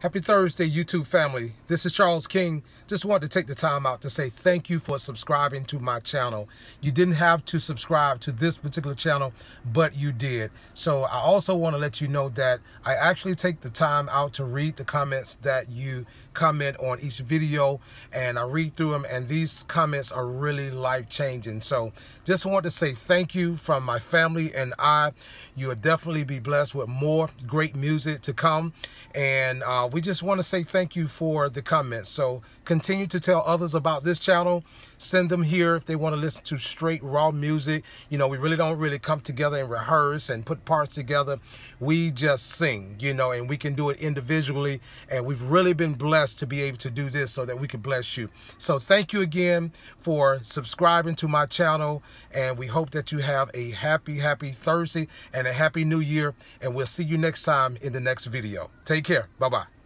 Happy Thursday, YouTube family. This is Charles King. Just wanted to take the time out to say thank you for subscribing to my channel. You didn't have to subscribe to this particular channel, but you did. So I also want to let you know that I actually take the time out to read the comments that you comment on each video and I read through them and these comments are really life-changing. So just want to say thank you from my family and I. You will definitely be blessed with more great music to come and uh, Uh, we just want to say thank you for the comments. So continue to tell others about this channel. Send them here if they want to listen to straight raw music. You know, we really don't really come together and rehearse and put parts together. We just sing, you know, and we can do it individually. And we've really been blessed to be able to do this so that we can bless you. So thank you again for subscribing to my channel. And we hope that you have a happy, happy Thursday and a happy new year. And we'll see you next time in the next video. Take care. Bye-bye.